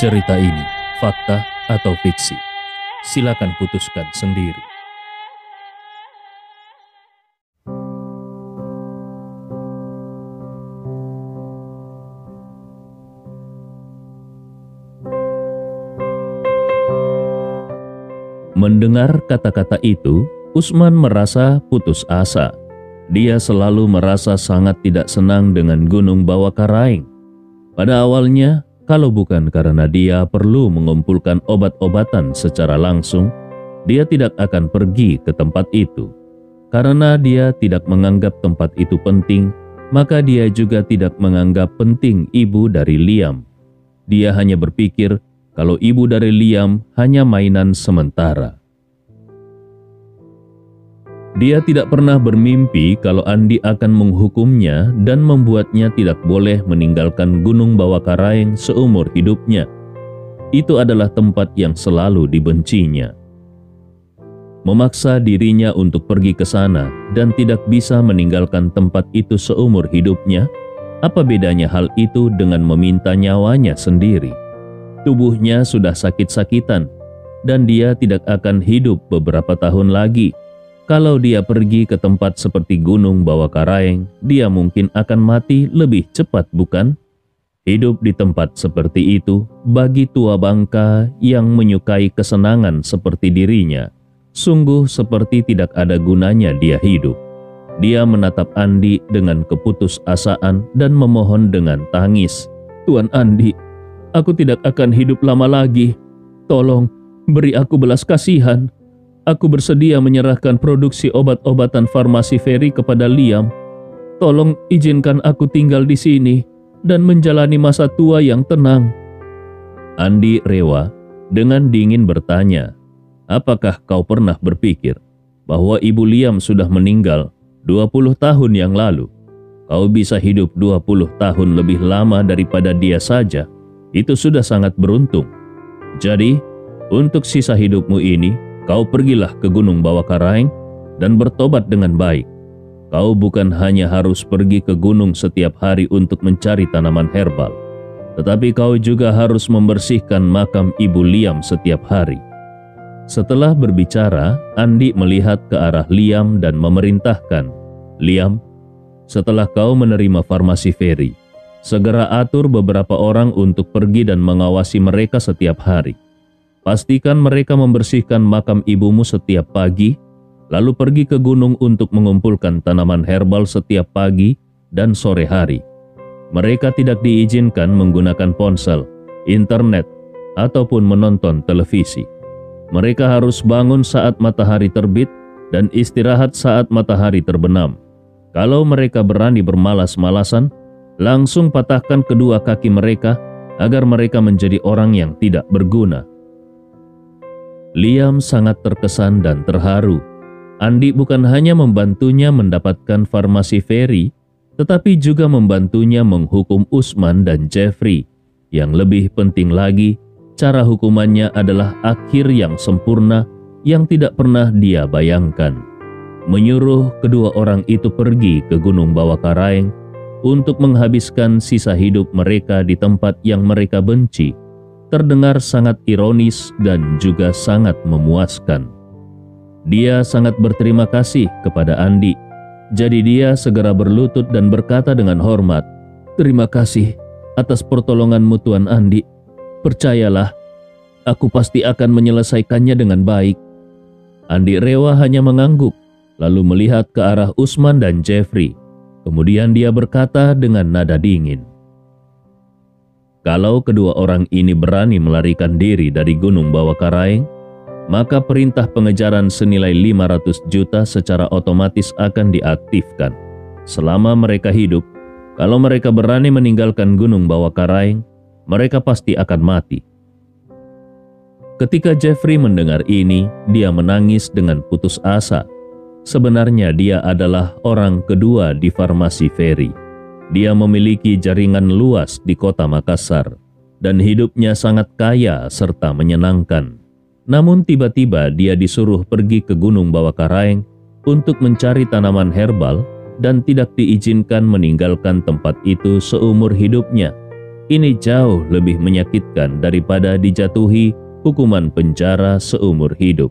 Cerita ini fakta atau fiksi? Silakan putuskan sendiri. Mendengar kata-kata itu, Usman merasa putus asa. Dia selalu merasa sangat tidak senang dengan Gunung Bawakaraeng. Pada awalnya, kalau bukan karena dia perlu mengumpulkan obat-obatan secara langsung, dia tidak akan pergi ke tempat itu. Karena dia tidak menganggap tempat itu penting, maka dia juga tidak menganggap penting ibu dari Liam. Dia hanya berpikir kalau ibu dari Liam hanya mainan sementara. Dia tidak pernah bermimpi kalau Andi akan menghukumnya dan membuatnya tidak boleh meninggalkan Gunung Bawakaraeng seumur hidupnya. Itu adalah tempat yang selalu dibencinya. Memaksa dirinya untuk pergi ke sana dan tidak bisa meninggalkan tempat itu seumur hidupnya, apa bedanya hal itu dengan meminta nyawanya sendiri? Tubuhnya sudah sakit-sakitan, dan dia tidak akan hidup beberapa tahun lagi. Kalau dia pergi ke tempat seperti Gunung Bawakaraeng, dia mungkin akan mati lebih cepat, bukan? Hidup di tempat seperti itu bagi tua bangka yang menyukai kesenangan seperti dirinya, sungguh seperti tidak ada gunanya dia hidup. Dia menatap Andi dengan keputusasaan dan memohon dengan tangis. Tuan Andi, Aku tidak akan hidup lama lagi. Tolong beri aku belas kasihan. Aku bersedia menyerahkan produksi obat-obatan farmasi Ferry kepada Liam. Tolong izinkan aku tinggal di sini dan menjalani masa tua yang tenang. Andi Rewa dengan dingin bertanya, Apakah kau pernah berpikir bahwa ibu Liam sudah meninggal 20 tahun yang lalu? Kau bisa hidup 20 tahun lebih lama daripada dia saja itu sudah sangat beruntung. Jadi, untuk sisa hidupmu ini, kau pergilah ke Gunung Bawakaraeng dan bertobat dengan baik. Kau bukan hanya harus pergi ke gunung setiap hari untuk mencari tanaman herbal, tetapi kau juga harus membersihkan makam Ibu Liam setiap hari. Setelah berbicara, Andi melihat ke arah Liam dan memerintahkan, Liam, setelah kau menerima farmasi Ferry, Segera atur beberapa orang untuk pergi dan mengawasi mereka setiap hari. Pastikan mereka membersihkan makam ibumu setiap pagi, lalu pergi ke gunung untuk mengumpulkan tanaman herbal setiap pagi dan sore hari. Mereka tidak diizinkan menggunakan ponsel, internet, ataupun menonton televisi. Mereka harus bangun saat matahari terbit dan istirahat saat matahari terbenam. Kalau mereka berani bermalas-malasan, langsung patahkan kedua kaki mereka agar mereka menjadi orang yang tidak berguna. Liam sangat terkesan dan terharu. Andi bukan hanya membantunya mendapatkan farmasi Ferry, tetapi juga membantunya menghukum Usman dan Jeffrey. Yang lebih penting lagi, cara hukumannya adalah akhir yang sempurna yang tidak pernah dia bayangkan. Menyuruh kedua orang itu pergi ke Gunung Bawakaraeng untuk menghabiskan sisa hidup mereka di tempat yang mereka benci, terdengar sangat ironis dan juga sangat memuaskan. Dia sangat berterima kasih kepada Andi, jadi dia segera berlutut dan berkata dengan hormat, Terima kasih atas pertolonganmu Tuan Andi. Percayalah, aku pasti akan menyelesaikannya dengan baik. Andi Rewa hanya mengangguk, lalu melihat ke arah Usman dan Jeffrey Kemudian dia berkata dengan nada dingin, "Kalau kedua orang ini berani melarikan diri dari Gunung Bawakaraeng, maka perintah pengejaran senilai 500 juta secara otomatis akan diaktifkan. Selama mereka hidup, kalau mereka berani meninggalkan Gunung Bawakaraeng, mereka pasti akan mati." Ketika Jeffrey mendengar ini, dia menangis dengan putus asa Sebenarnya dia adalah orang kedua di farmasi Ferry. Dia memiliki jaringan luas di kota Makassar dan hidupnya sangat kaya serta menyenangkan. Namun tiba-tiba dia disuruh pergi ke Gunung Bawakaraeng untuk mencari tanaman herbal dan tidak diizinkan meninggalkan tempat itu seumur hidupnya. ini jauh lebih menyakitkan daripada dijatuhi hukuman penjara seumur hidup.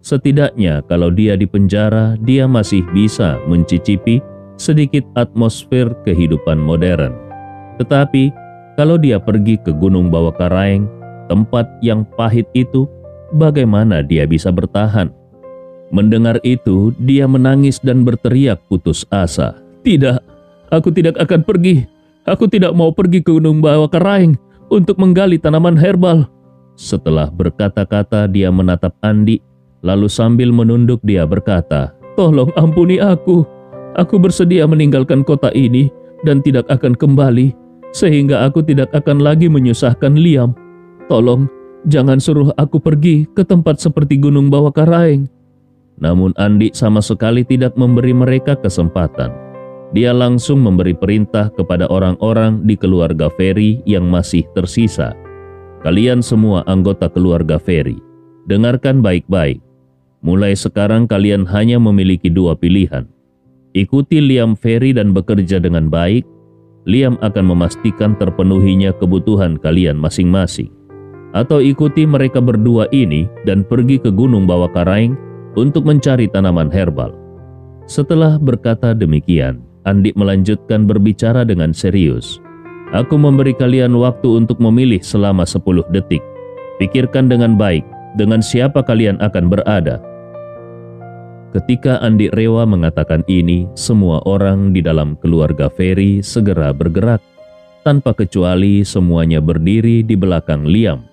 Setidaknya kalau dia di penjara, dia masih bisa mencicipi sedikit atmosfer kehidupan modern. Tetapi kalau dia pergi ke Gunung Bawakaraeng, tempat yang pahit itu, bagaimana dia bisa bertahan? Mendengar itu, dia menangis dan berteriak putus asa. Tidak, aku tidak akan pergi. Aku tidak mau pergi ke Gunung Bawah Karaing untuk menggali tanaman herbal. Setelah berkata-kata, dia menatap Andi, lalu sambil menunduk dia berkata, Tolong ampuni aku. Aku bersedia meninggalkan kota ini dan tidak akan kembali, sehingga aku tidak akan lagi menyusahkan Liam. Tolong, jangan suruh aku pergi ke tempat seperti Gunung Bawah Karaing. Namun Andi sama sekali tidak memberi mereka kesempatan. Dia langsung memberi perintah kepada orang-orang di keluarga Ferry yang masih tersisa. Kalian semua anggota keluarga Ferry, dengarkan baik-baik. Mulai sekarang kalian hanya memiliki dua pilihan. Ikuti Liam Ferry dan bekerja dengan baik, Liam akan memastikan terpenuhinya kebutuhan kalian masing-masing. Atau ikuti mereka berdua ini dan pergi ke Gunung Bawah Karaing untuk mencari tanaman herbal. Setelah berkata demikian, Andi melanjutkan berbicara dengan serius. Aku memberi kalian waktu untuk memilih selama 10 detik. Pikirkan dengan baik dengan siapa kalian akan berada. Ketika Andi Rewa mengatakan ini, semua orang di dalam keluarga Ferry segera bergerak. Tanpa kecuali semuanya berdiri di belakang Liam.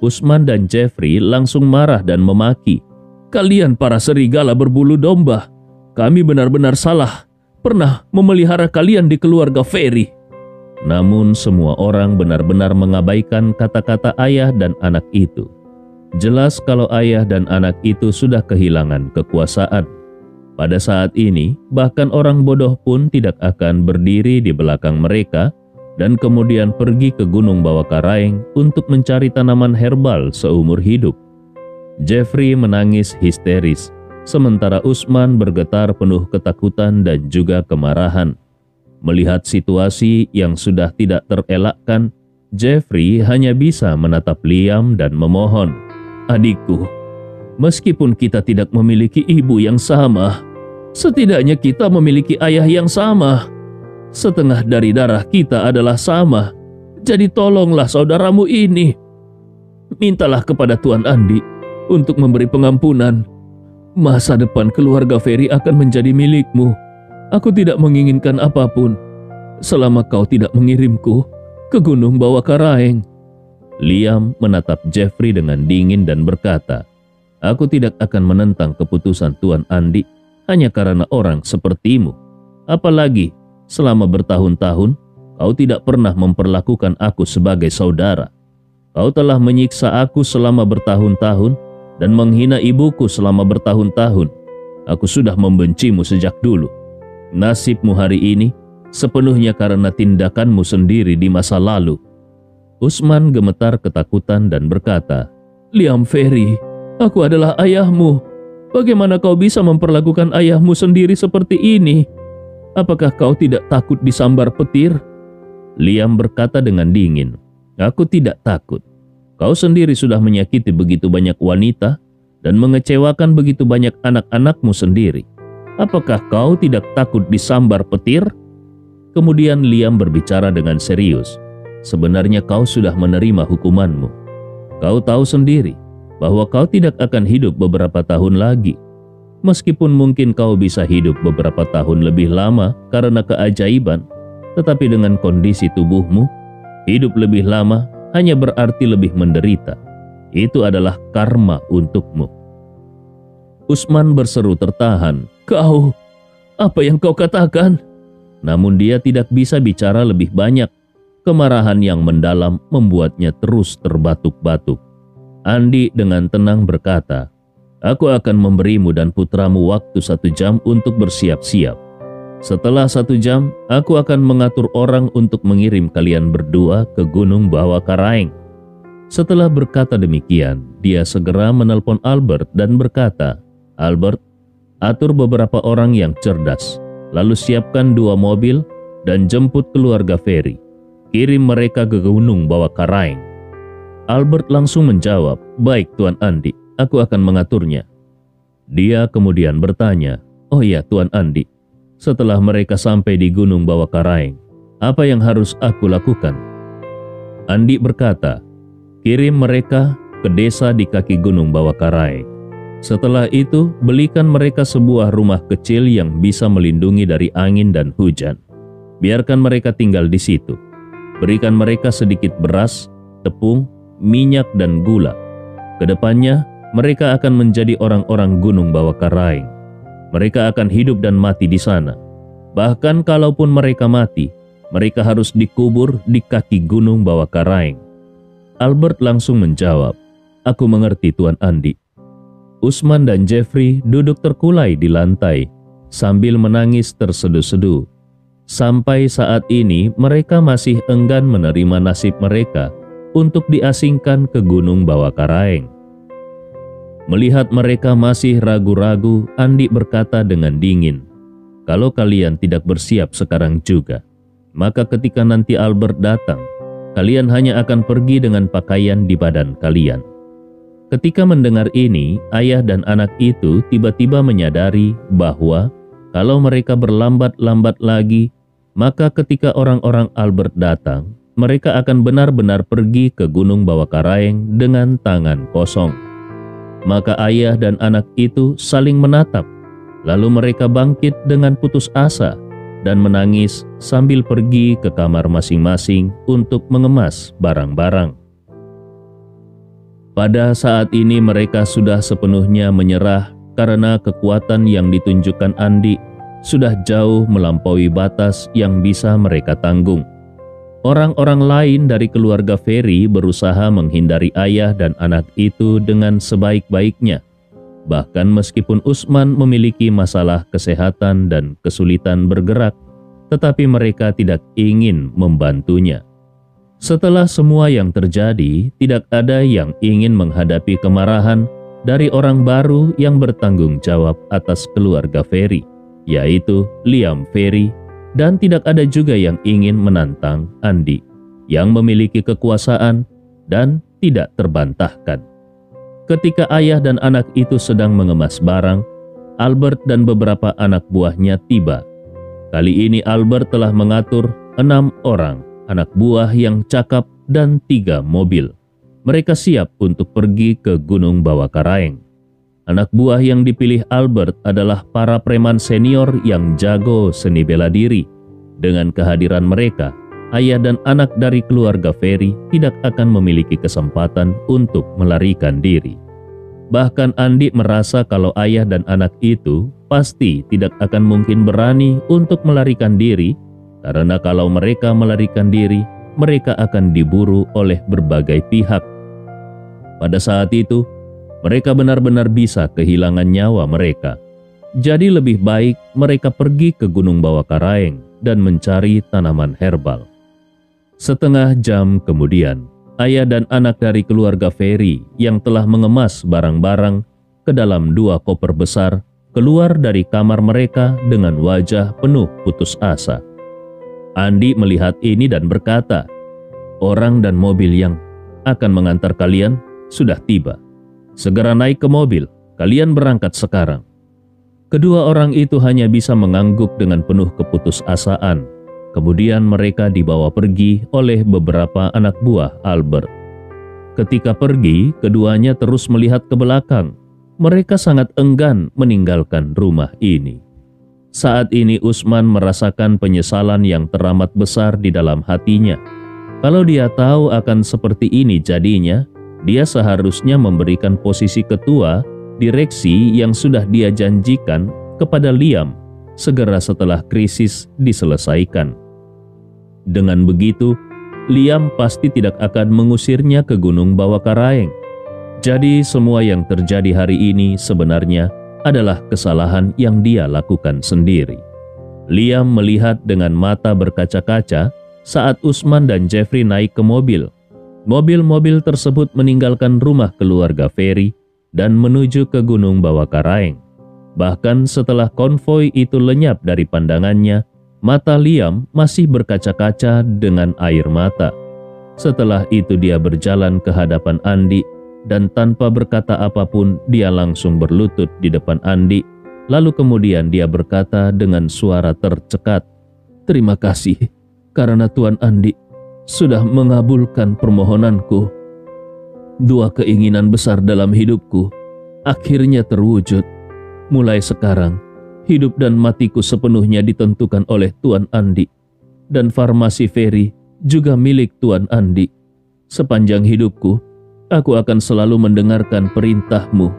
Usman dan Jeffrey langsung marah dan memaki Kalian para serigala berbulu domba, kami benar-benar salah pernah memelihara kalian di keluarga Ferry. Namun semua orang benar-benar mengabaikan kata-kata ayah dan anak itu. Jelas kalau ayah dan anak itu sudah kehilangan kekuasaan. Pada saat ini, bahkan orang bodoh pun tidak akan berdiri di belakang mereka dan kemudian pergi ke Gunung Bawakaraeng untuk mencari tanaman herbal seumur hidup. Jeffrey menangis histeris, sementara Usman bergetar penuh ketakutan dan juga kemarahan. Melihat situasi yang sudah tidak terelakkan, Jeffrey hanya bisa menatap Liam dan memohon, Adikku, meskipun kita tidak memiliki ibu yang sama, setidaknya kita memiliki ayah yang sama. Setengah dari darah kita adalah sama, jadi tolonglah saudaramu ini. Mintalah kepada Tuan Andi untuk memberi pengampunan. Masa depan keluarga Ferry akan menjadi milikmu. Aku tidak menginginkan apa pun selama kau tidak mengirimku ke Gunung Bawah Karaeng. Liam menatap Jeffrey dengan dingin dan berkata, Aku tidak akan menentang keputusan Tuan Andi hanya karena orang sepertimu. Apalagi selama bertahun-tahun kau tidak pernah memperlakukan aku sebagai saudara. Kau telah menyiksa aku selama bertahun-tahun dan menghina ibuku selama bertahun-tahun. Aku sudah membencimu sejak dulu. Nasibmu hari ini sepenuhnya karena tindakanmu sendiri di masa lalu. Usman gemetar ketakutan dan berkata, Liam Ferry, aku adalah ayahmu. Bagaimana kau bisa memperlakukan ayahmu sendiri seperti ini? Apakah kau tidak takut disambar petir? Liam berkata dengan dingin, Aku tidak takut. Kau sendiri sudah menyakiti begitu banyak wanita dan mengecewakan begitu banyak anak-anakmu sendiri. Apakah kau tidak takut disambar petir? Kemudian Liam berbicara dengan serius. Sebenarnya kau sudah menerima hukumanmu. Kau tahu sendiri bahwa kau tidak akan hidup beberapa tahun lagi. Meskipun mungkin kau bisa hidup beberapa tahun lebih lama karena keajaiban, tetapi dengan kondisi tubuhmu, hidup lebih lama hanya berarti lebih menderita. Itu adalah karma untukmu. Usman berseru tertahan, Kau, apa yang kau katakan? Namun dia tidak bisa bicara lebih banyak. Kemarahan yang mendalam membuatnya terus terbatuk-batuk. Andi dengan tenang berkata, Aku akan memberimu dan putramu waktu satu jam untuk bersiap-siap. Setelah satu jam, aku akan mengatur orang untuk mengirim kalian berdua ke Gunung Bawah Karaeng. Setelah berkata demikian, dia segera menelpon Albert dan berkata, Albert, atur beberapa orang yang cerdas, lalu siapkan dua mobil dan jemput keluarga Ferry. Kirim mereka ke gunung bawah Karaeng. Albert langsung menjawab, baik Tuan Andi, aku akan mengaturnya. Dia kemudian bertanya, oh iya Tuan Andi, setelah mereka sampai di gunung bawah Karaeng, apa yang harus aku lakukan? Andi berkata, kirim mereka ke desa di kaki gunung bawah Karaeng. Setelah itu, belikan mereka sebuah rumah kecil yang bisa melindungi dari angin dan hujan. Biarkan mereka tinggal di situ. Berikan mereka sedikit beras, tepung, minyak, dan gula. Ke depannya, mereka akan menjadi orang-orang gunung bawah karaing. Mereka akan hidup dan mati di sana. Bahkan kalaupun mereka mati, mereka harus dikubur di kaki gunung bawah karaing. Albert langsung menjawab, Aku mengerti Tuan Andi. Usman dan Jeffrey duduk terkulai di lantai sambil menangis terseduh-seduh. Sampai saat ini mereka masih enggan menerima nasib mereka untuk diasingkan ke Gunung Bawah Karaeng. Melihat mereka masih ragu-ragu, Andi berkata dengan dingin, "Kalau kalian tidak bersiap sekarang juga, maka ketika nanti Albert datang, kalian hanya akan pergi dengan pakaian di badan kalian." Ketika mendengar ini, ayah dan anak itu tiba-tiba menyadari bahwa kalau mereka berlambat-lambat lagi, maka ketika orang-orang Albert datang, mereka akan benar-benar pergi ke Gunung Bawah Karaeng dengan tangan kosong. Maka ayah dan anak itu saling menatap, lalu mereka bangkit dengan putus asa dan menangis sambil pergi ke kamar masing-masing untuk mengemas barang-barang. Pada saat ini mereka sudah sepenuhnya menyerah karena kekuatan yang ditunjukkan Andi sudah jauh melampaui batas yang bisa mereka tanggung. Orang-orang lain dari keluarga Ferry berusaha menghindari ayah dan anak itu dengan sebaik-baiknya. Bahkan meskipun Usman memiliki masalah kesehatan dan kesulitan bergerak, tetapi mereka tidak ingin membantunya. Setelah semua yang terjadi, tidak ada yang ingin menghadapi kemarahan dari orang baru yang bertanggung jawab atas keluarga Ferry, yaitu Liam Ferry, dan tidak ada juga yang ingin menantang Andi, yang memiliki kekuasaan dan tidak terbantahkan. Ketika ayah dan anak itu sedang mengemas barang, Albert dan beberapa anak buahnya tiba. Kali ini Albert telah mengatur enam orang anak buah yang cakap, dan tiga mobil. Mereka siap untuk pergi ke Gunung Bawah Karaeng. Anak buah yang dipilih Albert adalah para preman senior yang jago seni bela diri. Dengan kehadiran mereka, ayah dan anak dari keluarga Ferry tidak akan memiliki kesempatan untuk melarikan diri. Bahkan Andi merasa kalau ayah dan anak itu pasti tidak akan mungkin berani untuk melarikan diri karena kalau mereka melarikan diri, mereka akan diburu oleh berbagai pihak. Pada saat itu, mereka benar-benar bisa kehilangan nyawa mereka. Jadi lebih baik mereka pergi ke Gunung Bawah Karaeng dan mencari tanaman herbal. Setengah jam kemudian, ayah dan anak dari keluarga Ferry yang telah mengemas barang-barang ke dalam dua koper besar keluar dari kamar mereka dengan wajah penuh putus asa. Andi melihat ini dan berkata, Orang dan mobil yang akan mengantar kalian sudah tiba. Segera naik ke mobil, kalian berangkat sekarang. Kedua orang itu hanya bisa mengangguk dengan penuh keputusasaan. Kemudian mereka dibawa pergi oleh beberapa anak buah Albert. Ketika pergi, keduanya terus melihat ke belakang. Mereka sangat enggan meninggalkan rumah ini. Saat ini Usman merasakan penyesalan yang teramat besar di dalam hatinya. Kalau dia tahu akan seperti ini jadinya, dia seharusnya memberikan posisi ketua direksi yang sudah dia janjikan kepada Liam segera setelah krisis diselesaikan. Dengan begitu, Liam pasti tidak akan mengusirnya ke Gunung Bawah Karaeng. Jadi semua yang terjadi hari ini sebenarnya adalah kesalahan yang dia lakukan sendiri. Liam melihat dengan mata berkaca-kaca saat Usman dan Jeffrey naik ke mobil. Mobil-mobil tersebut meninggalkan rumah keluarga Ferry dan menuju ke Gunung Bawah Karaeng. Bahkan setelah konvoi itu lenyap dari pandangannya, Mata Liam masih berkaca-kaca dengan air mata. Setelah itu dia berjalan ke hadapan Andi dan tanpa berkata apa pun dia langsung berlutut di depan Andi. Lalu kemudian dia berkata dengan suara tercekat, Terima kasih karena Tuan Andi sudah mengabulkan permohonanku. Dua keinginan besar dalam hidupku akhirnya terwujud. Mulai sekarang, hidup dan matiku sepenuhnya ditentukan oleh Tuan Andi. Dan farmasi Ferry juga milik Tuan Andi. Sepanjang hidupku, aku akan selalu mendengarkan perintahmu.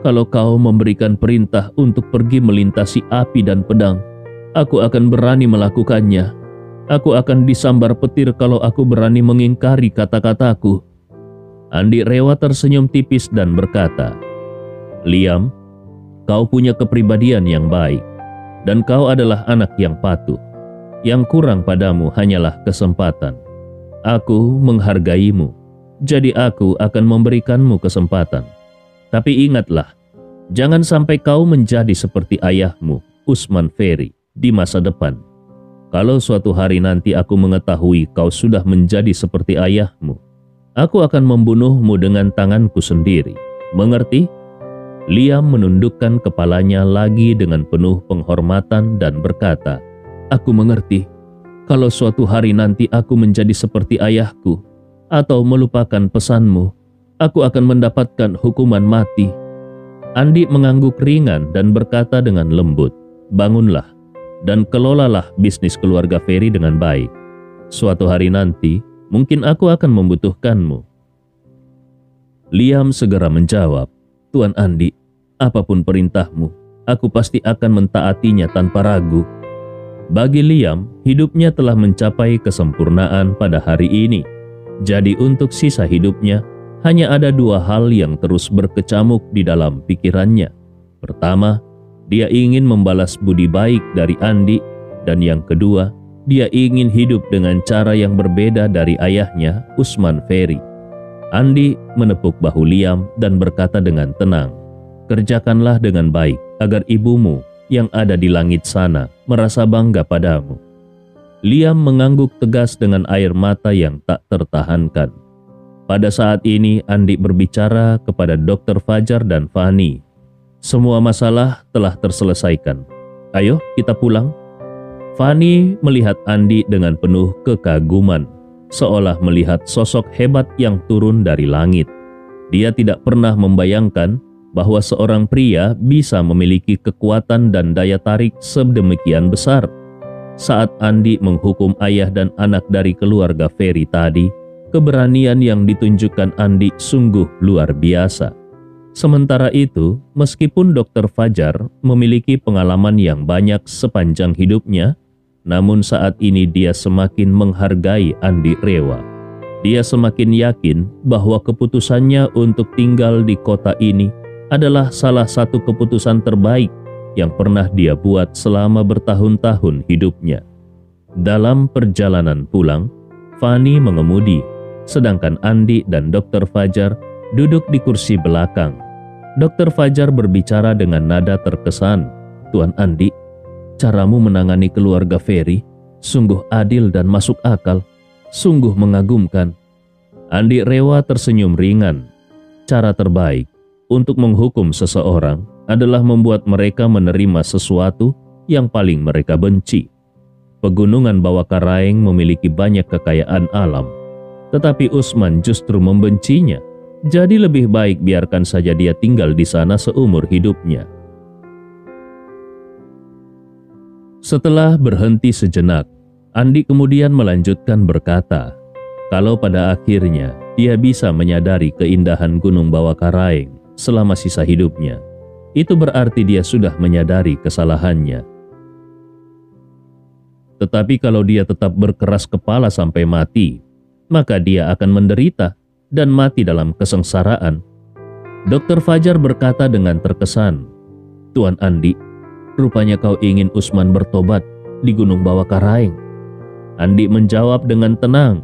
Kalau kau memberikan perintah untuk pergi melintasi api dan pedang, aku akan berani melakukannya. Aku akan disambar petir kalau aku berani mengingkari kata-kataku. Andi Rewa tersenyum tipis dan berkata, Liam, kau punya kepribadian yang baik, dan kau adalah anak yang patuh. Yang kurang padamu hanyalah kesempatan. Aku menghargaimu, jadi aku akan memberikanmu kesempatan. Tapi ingatlah, jangan sampai kau menjadi seperti ayahmu, Usman Ferry, di masa depan. Kalau suatu hari nanti aku mengetahui kau sudah menjadi seperti ayahmu, aku akan membunuhmu dengan tanganku sendiri. Mengerti? Liam menundukkan kepalanya lagi dengan penuh penghormatan dan berkata, Aku mengerti, kalau suatu hari nanti aku menjadi seperti ayahku, atau melupakan pesanmu, aku akan mendapatkan hukuman mati. Andi mengangguk ringan dan berkata dengan lembut, Bangunlah dan kelolalah bisnis keluarga Ferry dengan baik. Suatu hari nanti, mungkin aku akan membutuhkanmu. Liam segera menjawab, Tuan Andi, apa pun perintahmu, aku pasti akan mentaatinya tanpa ragu. Bagi Liam, hidupnya telah mencapai kesempurnaan pada hari ini. Jadi untuk sisa hidupnya, hanya ada dua hal yang terus berkecamuk di dalam pikirannya. Pertama, dia ingin membalas budi baik dari Andi, dan yang kedua, dia ingin hidup dengan cara yang berbeda dari ayahnya, Usman Ferry. Andi menepuk bahu Liam dan berkata dengan tenang, Kerjakanlah dengan baik agar ibumu yang ada di langit sana merasa bangga padamu. Liam mengangguk tegas dengan air mata yang tak tertahankan. Pada saat ini Andi berbicara kepada Dr. Fajar dan Fani. Semua masalah telah terselesaikan. Ayo kita pulang. Fani melihat Andi dengan penuh kekaguman, seolah melihat sosok hebat yang turun dari langit. Dia tidak pernah membayangkan bahwa seorang pria bisa memiliki kekuatan dan daya tarik sedemikian besar. Saat Andi menghukum ayah dan anak dari keluarga Ferry tadi, keberanian yang ditunjukkan Andi sungguh luar biasa. Sementara itu, meskipun Dr. Fajar memiliki pengalaman yang banyak sepanjang hidupnya, namun saat ini dia semakin menghargai Andi Rewa. Dia semakin yakin bahwa keputusannya untuk tinggal di kota ini adalah salah satu keputusan terbaik yang pernah dia buat selama bertahun-tahun hidupnya. Dalam perjalanan pulang, Fani mengemudi, sedangkan Andi dan Dr. Fajar duduk di kursi belakang. Dr. Fajar berbicara dengan nada terkesan, Tuan Andi, caramu menangani keluarga Ferry sungguh adil dan masuk akal, sungguh mengagumkan. Andi Rewa tersenyum ringan. Cara terbaik untuk menghukum seseorang adalah membuat mereka menerima sesuatu yang paling mereka benci. Pegunungan Bawah Karaeng memiliki banyak kekayaan alam, tetapi Usman justru membencinya. Jadi lebih baik biarkan saja dia tinggal di sana seumur hidupnya. Setelah berhenti sejenak, Andi kemudian melanjutkan berkata, kalau pada akhirnya dia bisa menyadari keindahan Gunung Bawah Karaeng, selama sisa hidupnya, itu berarti dia sudah menyadari kesalahannya. Tetapi kalau dia tetap berkeras kepala sampai mati, maka dia akan menderita dan mati dalam kesengsaraan. Dr. Fajar berkata dengan terkesan, Tuan Andi, rupanya kau ingin Usman bertobat di Gunung Bawah Karaeng. Andi menjawab dengan tenang,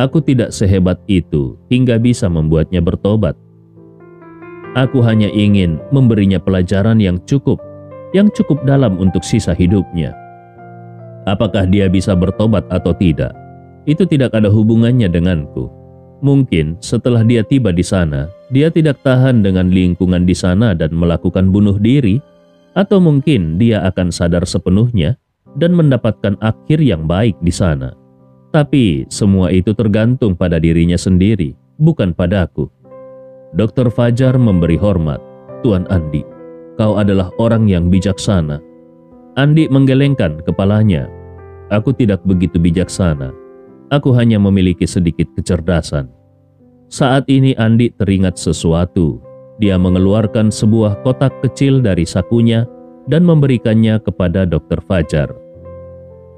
Aku tidak sehebat itu hingga bisa membuatnya bertobat. Aku hanya ingin memberinya pelajaran yang cukup, yang cukup dalam untuk sisa hidupnya. Apakah dia bisa bertobat atau tidak? Itu tidak ada hubungannya denganku. Mungkin setelah dia tiba di sana, dia tidak tahan dengan lingkungan di sana dan melakukan bunuh diri, atau mungkin dia akan sadar sepenuhnya dan mendapatkan akhir yang baik di sana. Tapi semua itu tergantung pada dirinya sendiri, bukan padaku. Dokter Fajar memberi hormat, Tuan Andi, kau adalah orang yang bijaksana. Andi menggelengkan kepalanya. Aku tidak begitu bijaksana. Aku hanya memiliki sedikit kecerdasan. Saat ini Andi teringat sesuatu. Dia mengeluarkan sebuah kotak kecil dari sakunya dan memberikannya kepada Dokter Fajar.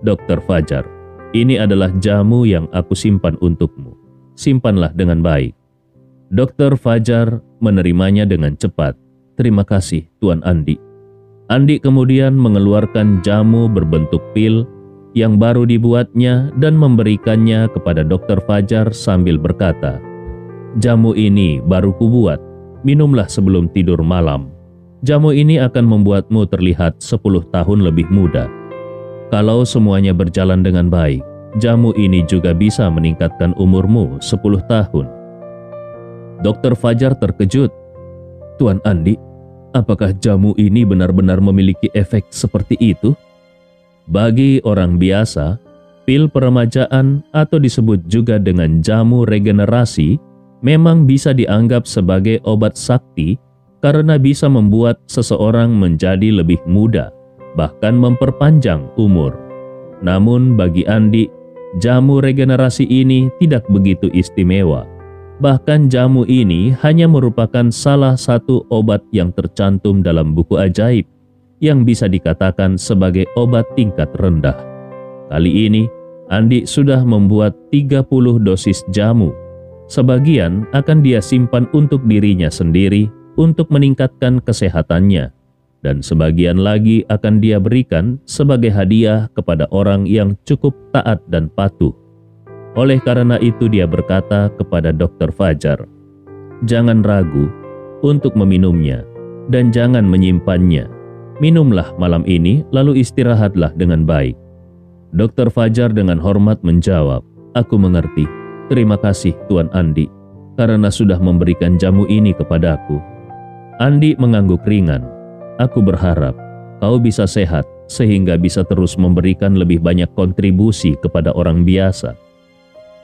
Dokter Fajar, ini adalah jamu yang aku simpan untukmu. Simpanlah dengan baik. Dokter Fajar menerimanya dengan cepat. Terima kasih, Tuan Andi. Andi kemudian mengeluarkan jamu berbentuk pil yang baru dibuatnya dan memberikannya kepada dokter Fajar sambil berkata, Jamu ini baru kubuat, minumlah sebelum tidur malam. Jamu ini akan membuatmu terlihat 10 tahun lebih muda. Kalau semuanya berjalan dengan baik, jamu ini juga bisa meningkatkan umurmu 10 tahun. Dokter Fajar terkejut. Tuan Andi, apakah jamu ini benar-benar memiliki efek seperti itu? Bagi orang biasa, pil peremajaan atau disebut juga dengan jamu regenerasi memang bisa dianggap sebagai obat sakti karena bisa membuat seseorang menjadi lebih muda, bahkan memperpanjang umur. Namun bagi Andi, jamu regenerasi ini tidak begitu istimewa. Bahkan jamu ini hanya merupakan salah satu obat yang tercantum dalam buku ajaib yang bisa dikatakan sebagai obat tingkat rendah. Kali ini, Andi sudah membuat 30 dosis jamu. Sebagian akan dia simpan untuk dirinya sendiri untuk meningkatkan kesehatannya, dan sebagian lagi akan dia berikan sebagai hadiah kepada orang yang cukup taat dan patuh. Oleh karena itu dia berkata kepada Dr. Fajar, Jangan ragu untuk meminumnya dan jangan menyimpannya Minumlah malam ini, lalu istirahatlah dengan baik. Dokter Fajar dengan hormat menjawab, Aku mengerti. Terima kasih Tuan Andi, karena sudah memberikan jamu ini kepadaku. Andi mengangguk ringan. Aku berharap kau bisa sehat sehingga bisa terus memberikan lebih banyak kontribusi kepada orang biasa.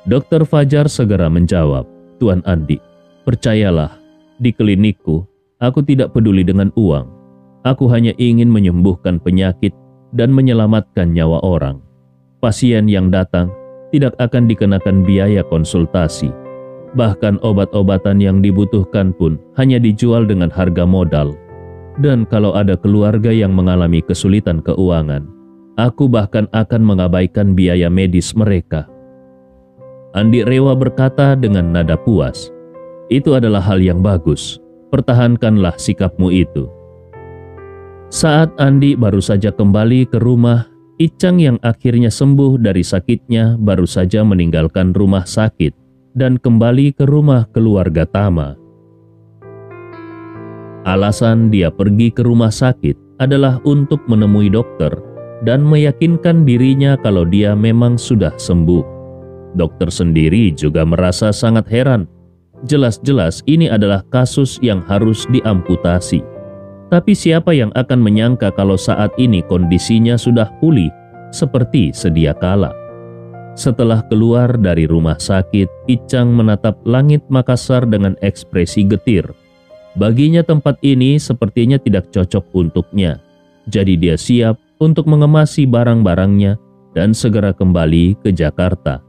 Dokter Fajar segera menjawab, Tuan Andi, percayalah, di klinikku, aku tidak peduli dengan uang Aku hanya ingin menyembuhkan penyakit dan menyelamatkan nyawa orang. Pasien yang datang tidak akan dikenakan biaya konsultasi. Bahkan obat-obatan yang dibutuhkan pun hanya dijual dengan harga modal. Dan kalau ada keluarga yang mengalami kesulitan keuangan, aku bahkan akan mengabaikan biaya medis mereka. Andi Rewa berkata dengan nada puas, "Itu adalah hal yang bagus. Pertahankanlah sikapmu itu." Saat Andi baru saja kembali ke rumah, Icang yang akhirnya sembuh dari sakitnya baru saja meninggalkan rumah sakit dan kembali ke rumah keluarga Tama. Alasan dia pergi ke rumah sakit adalah untuk menemui dokter dan meyakinkan dirinya kalau dia memang sudah sembuh. Dokter sendiri juga merasa sangat heran. Jelas-jelas ini adalah kasus yang harus diamputasi. Tapi siapa yang akan menyangka kalau saat ini kondisinya sudah pulih seperti sedia kala. Setelah keluar dari rumah sakit, Icang menatap langit Makassar dengan ekspresi getir. Baginya tempat ini sepertinya tidak cocok untuknya. Jadi dia siap untuk mengemasi barang-barangnya dan segera kembali ke Jakarta.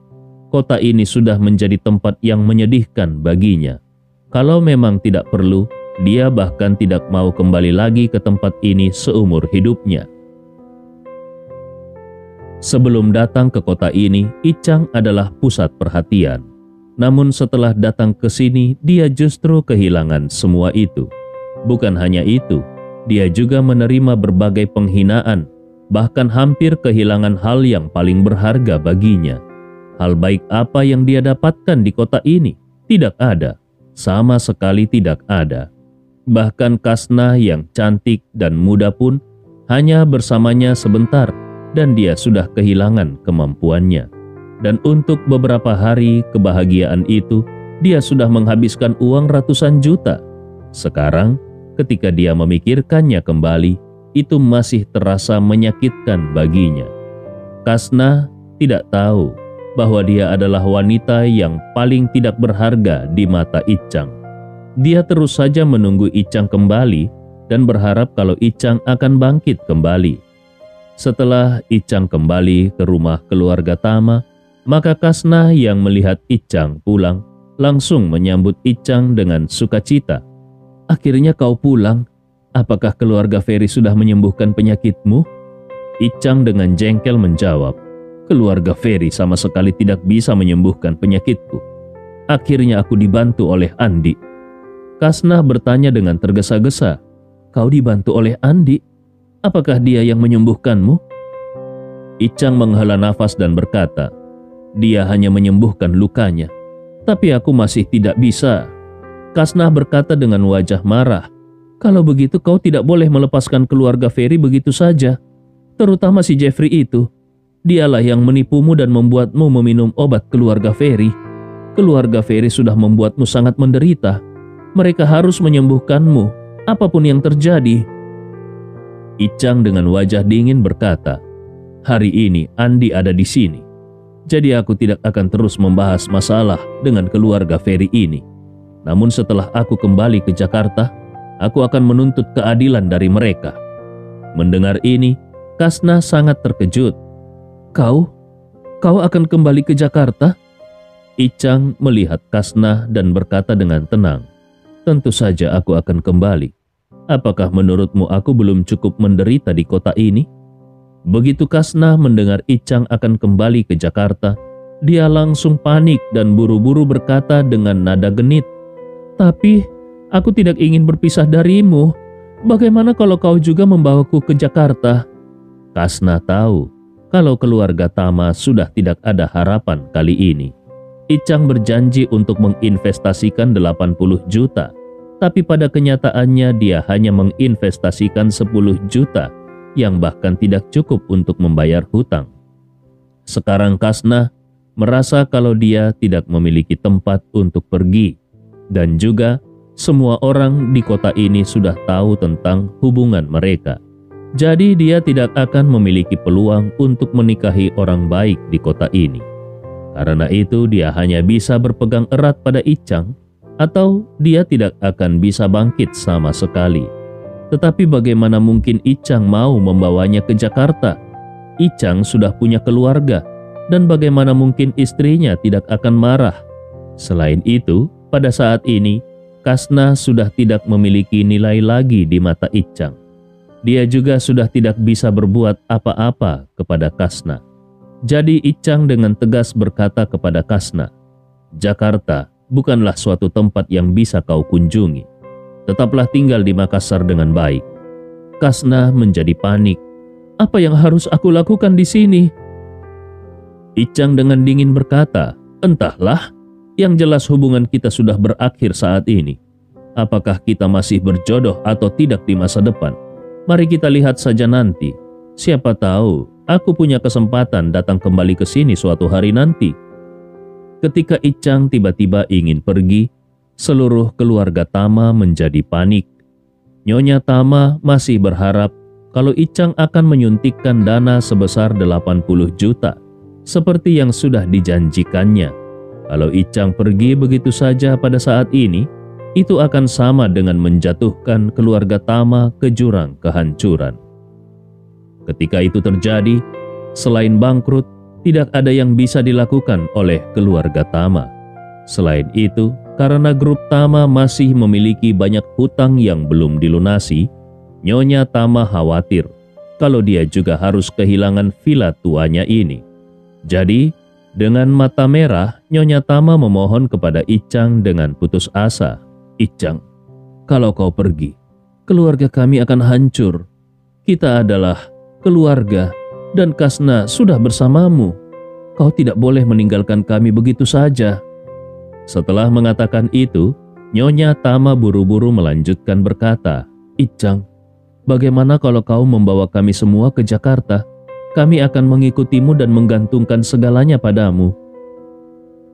Kota ini sudah menjadi tempat yang menyedihkan baginya. Kalau memang tidak perlu, dia bahkan tidak mau kembali lagi ke tempat ini seumur hidupnya. Sebelum datang ke kota ini, Icang adalah pusat perhatian. Namun setelah datang ke sini, dia justru kehilangan semua itu. Bukan hanya itu, dia juga menerima berbagai penghinaan, bahkan hampir kehilangan hal yang paling berharga baginya. Hal baik apa yang dia dapatkan di kota ini? Tidak ada, sama sekali tidak ada. Bahkan Kasna yang cantik dan muda pun hanya bersamanya sebentar dan dia sudah kehilangan kemampuannya. Dan untuk beberapa hari kebahagiaan itu, dia sudah menghabiskan uang ratusan juta. Sekarang, ketika dia memikirkannya kembali, itu masih terasa menyakitkan baginya. Kasna tidak tahu bahwa dia adalah wanita yang paling tidak berharga di mata Icang. Dia terus saja menunggu Icang kembali dan berharap kalau Icang akan bangkit kembali. Setelah Icang kembali ke rumah keluarga Tama, maka Kasna yang melihat Icang pulang langsung menyambut Icang dengan sukacita. Akhirnya kau pulang. Apakah keluarga Ferry sudah menyembuhkan penyakitmu? Icang dengan jengkel menjawab, keluarga Ferry sama sekali tidak bisa menyembuhkan penyakitku. Akhirnya aku dibantu oleh Andi. Kasna bertanya dengan tergesa-gesa, Kau dibantu oleh Andi. Apakah dia yang menyembuhkanmu? Icang menghela nafas dan berkata, dia hanya menyembuhkan lukanya. Tapi aku masih tidak bisa. Kasnah berkata dengan wajah marah, kalau begitu kau tidak boleh melepaskan keluarga Ferry begitu saja. Terutama si Jeffrey itu. Dialah yang menipumu dan membuatmu meminum obat keluarga Ferry. Keluarga Ferry sudah membuatmu sangat menderita. Mereka harus menyembuhkanmu apa pun yang terjadi. Icang dengan wajah dingin berkata, hari ini Andi ada di sini. Jadi aku tidak akan terus membahas masalah dengan keluarga Ferry ini. Namun setelah aku kembali ke Jakarta, aku akan menuntut keadilan dari mereka. Mendengar ini, Kasna sangat terkejut. Kau? Kau akan kembali ke Jakarta? Icang melihat Kasna dan berkata dengan tenang, Tentu saja aku akan kembali. Apakah menurutmu aku belum cukup menderita di kota ini? Begitu Kasnah mendengar Icang akan kembali ke Jakarta, dia langsung panik dan buru-buru berkata dengan nada genit, Tapi, aku tidak ingin berpisah darimu. Bagaimana kalau kau juga membawaku ke Jakarta? Kasna tahu kalau keluarga Tama sudah tidak ada harapan kali ini. Icang berjanji untuk menginvestasikan 80 juta tapi pada kenyataannya dia hanya menginvestasikan 10 juta yang bahkan tidak cukup untuk membayar hutang. Sekarang Kasna merasa kalau dia tidak memiliki tempat untuk pergi dan juga semua orang di kota ini sudah tahu tentang hubungan mereka. Jadi dia tidak akan memiliki peluang untuk menikahi orang baik di kota ini. Karena itu dia hanya bisa berpegang erat pada Icang atau dia tidak akan bisa bangkit sama sekali. Tetapi bagaimana mungkin Icang mau membawanya ke Jakarta? Icang sudah punya keluarga, dan bagaimana mungkin istrinya tidak akan marah? Selain itu, pada saat ini, Kasna sudah tidak memiliki nilai lagi di mata Icang. Dia juga sudah tidak bisa berbuat apa-apa kepada Kasna. Jadi Icang dengan tegas berkata kepada Kasna, Jakarta bukanlah suatu tempat yang bisa kau kunjungi. Tetaplah tinggal di Makassar dengan baik. Kasna menjadi panik. Apa yang harus aku lakukan di sini? Icang dengan dingin berkata, Entahlah, yang jelas hubungan kita sudah berakhir saat ini. Apakah kita masih berjodoh atau tidak di masa depan? Mari kita lihat saja nanti. Siapa tahu, aku punya kesempatan datang kembali ke sini suatu hari nanti. Ketika Icang tiba-tiba ingin pergi, seluruh keluarga Tama menjadi panik. Nyonya Tama masih berharap kalau Icang akan menyuntikkan dana sebesar 80 juta, seperti yang sudah dijanjikannya. Kalau Icang pergi begitu saja pada saat ini, itu akan sama dengan menjatuhkan keluarga Tama ke jurang kehancuran. Ketika itu terjadi, selain bangkrut, tidak ada yang bisa dilakukan oleh keluarga Tama. Selain itu, karena grup Tama masih memiliki banyak hutang yang belum dilunasi, Nyonya Tama khawatir kalau dia juga harus kehilangan villa tuanya ini. Jadi, dengan mata merah, Nyonya Tama memohon kepada Icang dengan putus asa. Icang, kalau kau pergi, keluarga kami akan hancur. Kita adalah keluarga dan Kasna sudah bersamamu. Kau tidak boleh meninggalkan kami begitu saja. Setelah mengatakan itu, Nyonya Tama buru-buru melanjutkan berkata, Icang, bagaimana kalau kau membawa kami semua ke Jakarta? kami akan mengikutimu dan menggantungkan segalanya padamu.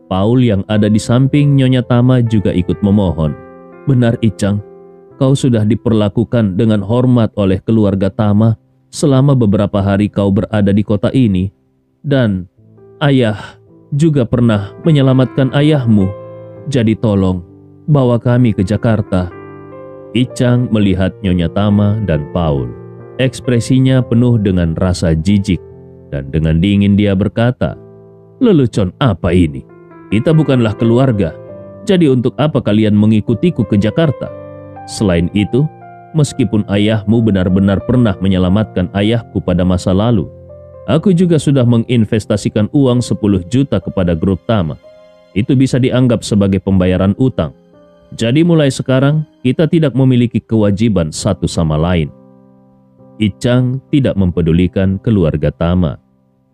Paul yang ada di samping Nyonya Tama juga ikut memohon. Benar Icang, kau sudah diperlakukan dengan hormat oleh keluarga Tama selama beberapa hari kau berada di kota ini. Dan ayah juga pernah menyelamatkan ayahmu. Jadi tolong, bawa kami ke Jakarta. Icang melihat Nyonya Tama dan Paul. Ekspresinya penuh dengan rasa jijik dan dengan dingin dia berkata, Lelucon apa ini? Kita bukanlah keluarga, jadi untuk apa kalian mengikutiku ke Jakarta? Selain itu, meskipun ayahmu benar-benar pernah menyelamatkan ayahku pada masa lalu, aku juga sudah menginvestasikan uang 10 juta kepada grup Tama. Itu bisa dianggap sebagai pembayaran utang. Jadi mulai sekarang, kita tidak memiliki kewajiban satu sama lain. Icang tidak mempedulikan keluarga Tama.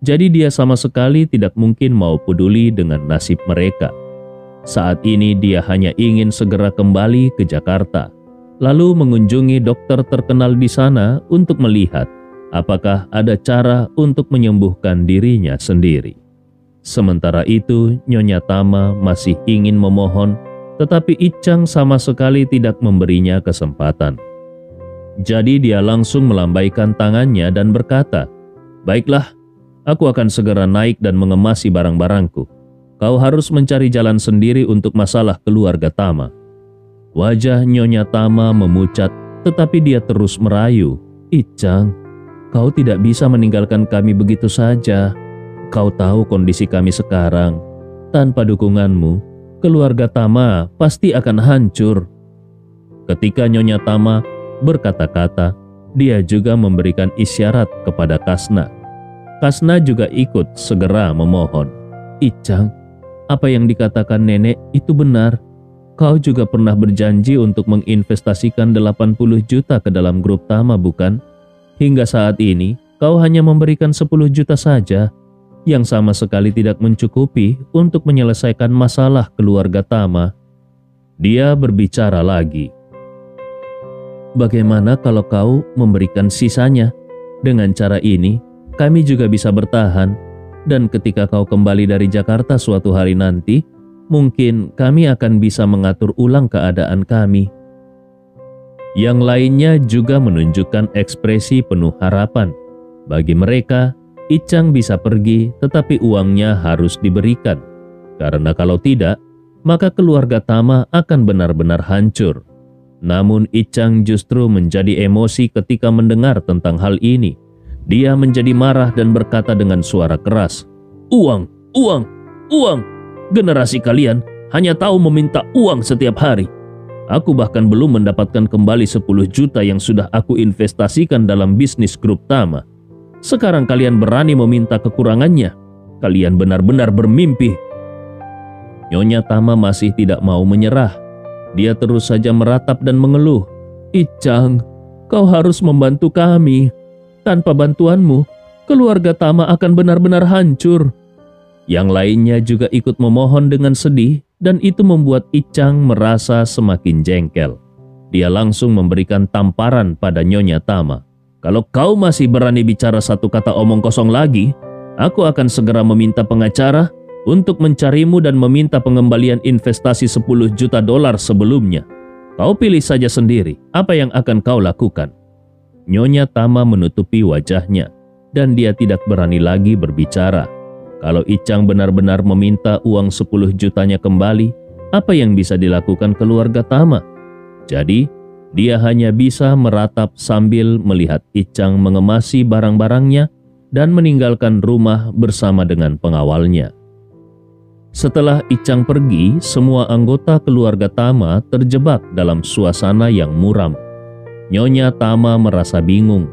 Jadi dia sama sekali tidak mungkin mau peduli dengan nasib mereka. Saat ini dia hanya ingin segera kembali ke Jakarta, lalu mengunjungi dokter terkenal di sana untuk melihat apakah ada cara untuk menyembuhkan dirinya sendiri. Sementara itu, Nyonya Tama masih ingin memohon, tetapi Icang sama sekali tidak memberinya kesempatan. Jadi dia langsung melambaikan tangannya dan berkata, Baiklah, aku akan segera naik dan mengemasi barang-barangku. Kau harus mencari jalan sendiri untuk masalah keluarga Tama. Wajah Nyonya Tama memucat, tetapi dia terus merayu. Icang, kau tidak bisa meninggalkan kami begitu saja. Kau tahu kondisi kami sekarang. Tanpa dukunganmu, keluarga Tama pasti akan hancur. Ketika Nyonya Tama berkata-kata, dia juga memberikan isyarat kepada Kasna. Kasna juga ikut segera memohon. Icang, apa yang dikatakan nenek itu benar. Kau juga pernah berjanji untuk menginvestasikan 80 juta ke dalam grup Tama bukan? Hingga saat ini, kau hanya memberikan 10 juta saja, yang sama sekali tidak mencukupi untuk menyelesaikan masalah keluarga Tama. Dia berbicara lagi. Bagaimana kalau kau memberikan sisanya? Dengan cara ini, kami juga bisa bertahan, dan ketika kau kembali dari Jakarta suatu hari nanti, mungkin kami akan bisa mengatur ulang keadaan kami. Yang lainnya juga menunjukkan ekspresi penuh harapan. Bagi mereka, Icang bisa pergi, tetapi uangnya harus diberikan, karena kalau tidak, maka keluarga Tama akan benar-benar hancur. Namun Icang justru menjadi emosi ketika mendengar tentang hal ini. Dia menjadi marah dan berkata dengan suara keras, Uang, uang, uang. Generasi kalian hanya tahu meminta uang setiap hari. Aku bahkan belum mendapatkan kembali 10 juta yang sudah aku investasikan dalam bisnis grup Tama. Sekarang kalian berani meminta kekurangannya. Kalian benar-benar bermimpi. Nyonya Tama masih tidak mau menyerah dia terus saja meratap dan mengeluh. Icang, kau harus membantu kami. Tanpa bantuanmu, keluarga Tama akan benar-benar hancur. Yang lainnya juga ikut memohon dengan sedih dan itu membuat Icang merasa semakin jengkel. Dia langsung memberikan tamparan pada Nyonya Tama. Kalau kau masih berani bicara satu kata omong kosong lagi, aku akan segera meminta pengacara untuk mencarimu dan meminta pengembalian investasi 10 juta dolar sebelumnya. Kau pilih saja sendiri apa yang akan kau lakukan. Nyonya Tama menutupi wajahnya dan dia tidak berani lagi berbicara. Kalau Icang benar-benar meminta uang 10 jutanya kembali, apa yang bisa dilakukan keluarga Tama? Jadi, dia hanya bisa meratap sambil melihat Icang mengemasi barang-barangnya dan meninggalkan rumah bersama dengan pengawalnya. Setelah Icang pergi, semua anggota keluarga Tama terjebak dalam suasana yang muram. Nyonya Tama merasa bingung.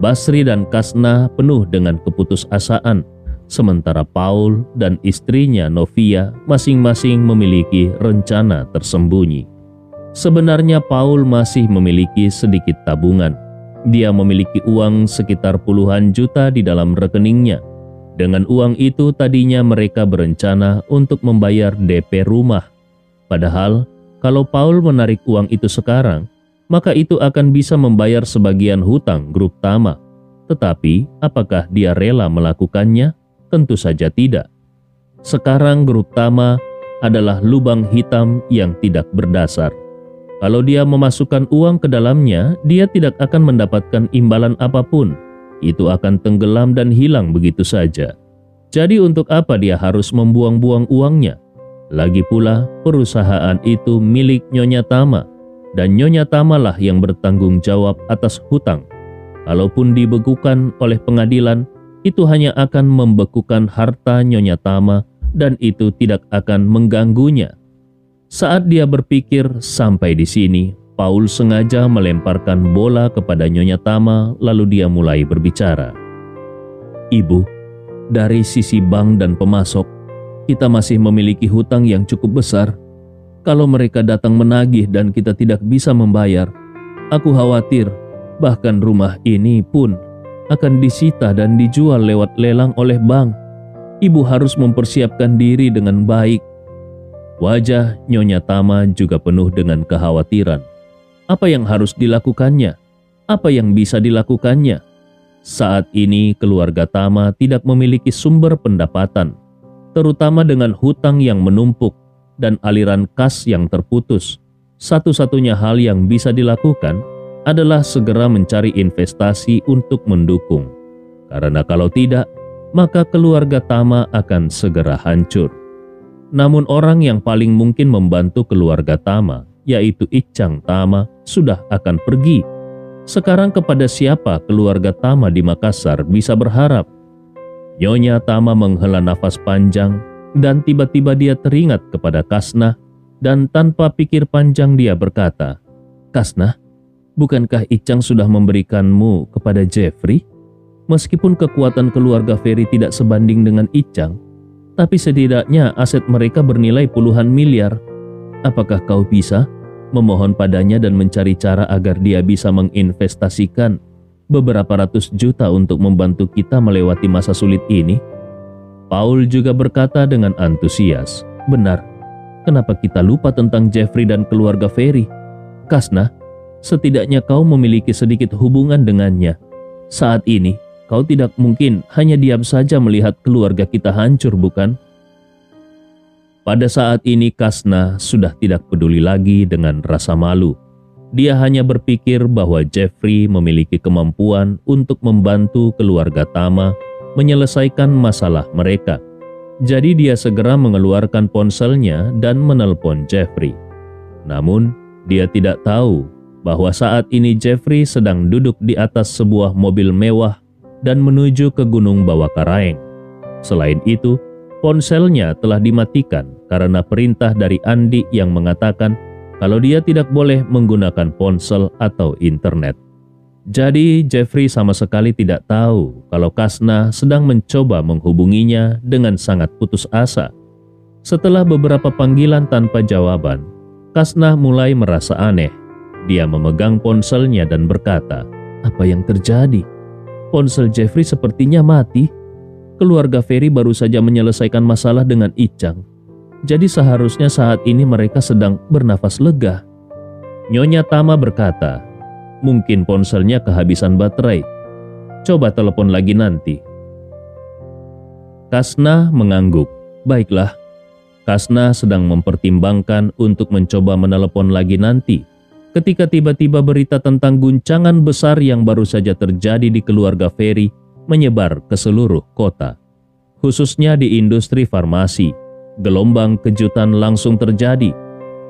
Basri dan Kasna penuh dengan keputusasaan, sementara Paul dan istrinya Novia masing-masing memiliki rencana tersembunyi. Sebenarnya Paul masih memiliki sedikit tabungan. Dia memiliki uang sekitar puluhan juta di dalam rekeningnya dengan uang itu tadinya mereka berencana untuk membayar DP rumah. Padahal kalau Paul menarik uang itu sekarang, maka itu akan bisa membayar sebagian hutang grup Tama. Tetapi, apakah dia rela melakukannya? Tentu saja tidak. Sekarang grup Tama adalah lubang hitam yang tidak berdasar. Kalau dia memasukkan uang ke dalamnya, dia tidak akan mendapatkan imbalan apa pun. Itu akan tenggelam dan hilang begitu saja. Jadi untuk apa dia harus membuang-buang uangnya? Lagi pula, perusahaan itu milik Nyonya Tama, dan Nyonya Tama lah yang bertanggung jawab atas hutang. Kalaupun dibekukan oleh pengadilan, itu hanya akan membekukan harta Nyonya Tama dan itu tidak akan mengganggunya. Saat dia berpikir sampai di sini, Paul sengaja melemparkan bola kepada Nyonya Tama lalu dia mulai berbicara. Ibu, dari sisi bank dan pemasok, kita masih memiliki hutang yang cukup besar. Kalau mereka datang menagih dan kita tidak bisa membayar, aku khawatir bahkan rumah ini pun akan disita dan dijual lewat lelang oleh bank. Ibu harus mempersiapkan diri dengan baik Wajah Nyonya Tama juga penuh dengan kekhawatiran. Apa yang harus dilakukannya? Apa yang bisa dilakukannya? Saat ini keluarga Tama tidak memiliki sumber pendapatan, terutama dengan hutang yang menumpuk dan aliran kas yang terputus. Satu-satunya hal yang bisa dilakukan adalah segera mencari investasi untuk mendukung. Karena kalau tidak, maka keluarga Tama akan segera hancur. Namun orang yang paling mungkin membantu keluarga Tama, yaitu Icang Tama, sudah akan pergi. Sekarang kepada siapa keluarga Tama di Makassar bisa berharap? Nyonya Tama menghela nafas panjang dan tiba-tiba dia teringat kepada Kasna dan tanpa pikir panjang dia berkata, Kasna, bukankah Icang sudah memberikanmu kepada Jeffrey? Meskipun kekuatan keluarga Ferry tidak sebanding dengan Icang, tapi setidaknya aset mereka bernilai puluhan miliar. Apakah kau bisa memohon padanya dan mencari cara agar dia bisa menginvestasikan beberapa ratus juta untuk membantu kita melewati masa sulit ini? Paul juga berkata dengan antusias, Benar, kenapa kita lupa tentang Jeffrey dan keluarga Ferry? Kasna, setidaknya kau memiliki sedikit hubungan dengannya. Saat ini, Kau tidak mungkin hanya diam saja melihat keluarga kita hancur, bukan? Pada saat ini Kasna sudah tidak peduli lagi dengan rasa malu. Dia hanya berpikir bahwa Jeffrey memiliki kemampuan untuk membantu keluarga Tama menyelesaikan masalah mereka. Jadi dia segera mengeluarkan ponselnya dan menelpon Jeffrey. Namun, dia tidak tahu bahwa saat ini Jeffrey sedang duduk di atas sebuah mobil mewah dan menuju ke Gunung Bawakaraeng. Selain itu, ponselnya telah dimatikan karena perintah dari Andi yang mengatakan kalau dia tidak boleh menggunakan ponsel atau internet. Jadi Jeffrey sama sekali tidak tahu kalau Kasna sedang mencoba menghubunginya dengan sangat putus asa. Setelah beberapa panggilan tanpa jawaban, Kasna mulai merasa aneh. Dia memegang ponselnya dan berkata, "Apa yang terjadi?" Ponsel Jeffrey sepertinya mati. Keluarga Ferry baru saja menyelesaikan masalah dengan Icang. Jadi seharusnya saat ini mereka sedang bernafas lega. Nyonya Tama berkata, mungkin ponselnya kehabisan baterai. Coba telepon lagi nanti. Kasna mengangguk. Baiklah, Kasna sedang mempertimbangkan untuk mencoba menelepon lagi nanti ketika tiba-tiba berita tentang guncangan besar yang baru saja terjadi di keluarga Ferry menyebar ke seluruh kota. Khususnya di industri farmasi, gelombang kejutan langsung terjadi.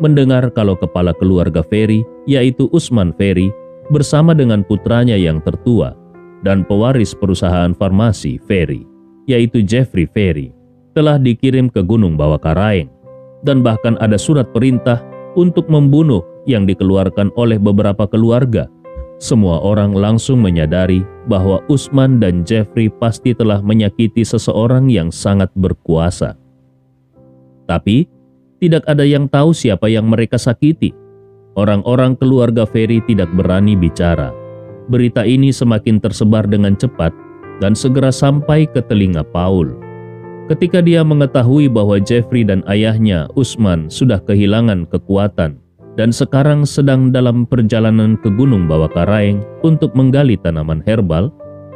Mendengar kalau kepala keluarga Ferry, yaitu Usman Ferry, bersama dengan putranya yang tertua dan pewaris perusahaan farmasi Ferry, yaitu Jeffrey Ferry, telah dikirim ke Gunung Bawakaraeng dan bahkan ada surat perintah untuk membunuh yang dikeluarkan oleh beberapa keluarga, semua orang langsung menyadari bahwa Usman dan Jeffrey pasti telah menyakiti seseorang yang sangat berkuasa. Tapi, tidak ada yang tahu siapa yang mereka sakiti. Orang-orang keluarga Ferry tidak berani bicara. Berita ini semakin tersebar dengan cepat dan segera sampai ke telinga Paul. Ketika dia mengetahui bahwa Jeffrey dan ayahnya, Usman, sudah kehilangan kekuatan dan sekarang sedang dalam perjalanan ke Gunung Bawakaraeng untuk menggali tanaman herbal,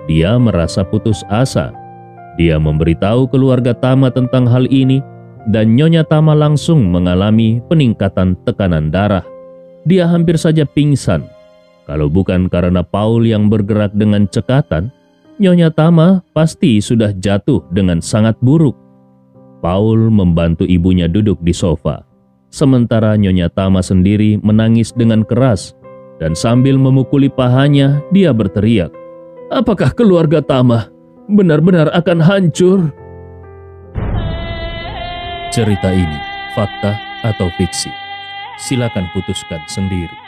dia merasa putus asa. Dia memberitahu keluarga Tama tentang hal ini dan Nyonya Tama langsung mengalami peningkatan tekanan darah. Dia hampir saja pingsan. Kalau bukan karena Paul yang bergerak dengan cekatan, Nyonya Tama pasti sudah jatuh dengan sangat buruk. Paul membantu ibunya duduk di sofa. Sementara Nyonya Tama sendiri menangis dengan keras dan sambil memukuli pahanya dia berteriak, Apakah keluarga Tama benar-benar akan hancur? Cerita ini fakta atau fiksi? Silakan putuskan sendiri.